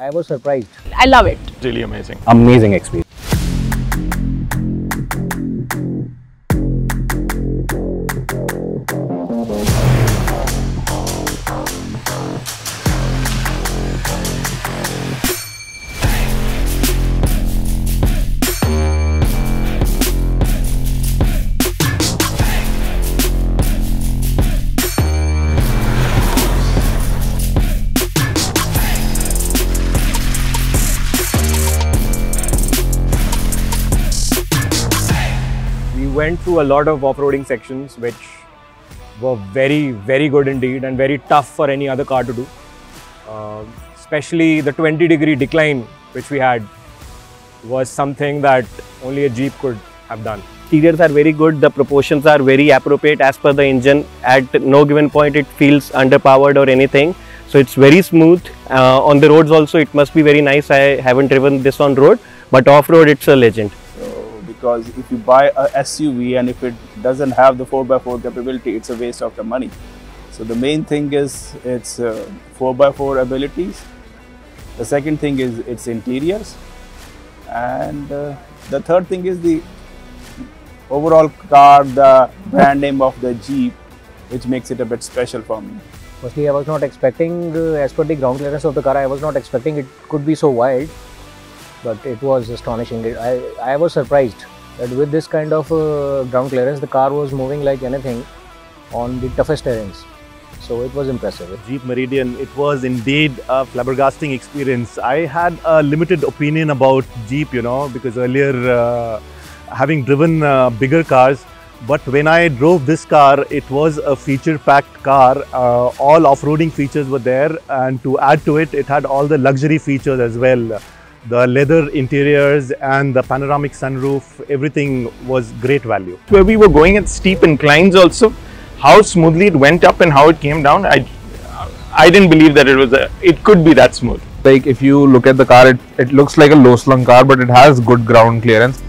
I was surprised. I love it. Really amazing. Amazing experience. Went through a lot of off-roading sections which were very very good indeed and very tough for any other car to do Um especially the 20 degree decline which we had was something that only a jeep could have done Interiors are very good. The proportions are very appropriate as per the engine. At no given point it feels underpowered or anything. So it's very smooth. Uh, on the roads also it must be very nice. I haven't driven this on road, but off road it's a legend. Because if you buy a SUV and if it doesn't have the 4x4 capability, it's a waste of the money. So the main thing is its uh, 4x4 abilities. The second thing is its interiors, and uh, the third thing is the overall car, the brand name of the Jeep, which makes it a bit special for me. Firstly, I was not expecting, uh, as per the ground clearance of the car, I was not expecting it could be so wide, but it was astonishing. I, I was surprised that with this kind of uh, ground clearance, the car was moving like anything on the toughest terrains. So it was impressive. Jeep Meridian, it was indeed a flabbergasting experience. I had a limited opinion about Jeep, you know, because earlier, uh, having driven uh, bigger cars, but when I drove this car, it was a feature packed car. Uh, all off roading features were there, and to add to it, it had all the luxury features as well. The leather interiors and the panoramic sunroof, everything was great value. where we were going at steep inclines also how smoothly it went up and how it came down i i didn't believe that it was a, it could be that smooth like if you look at the car it, it looks like a low slung car but it has good ground clearance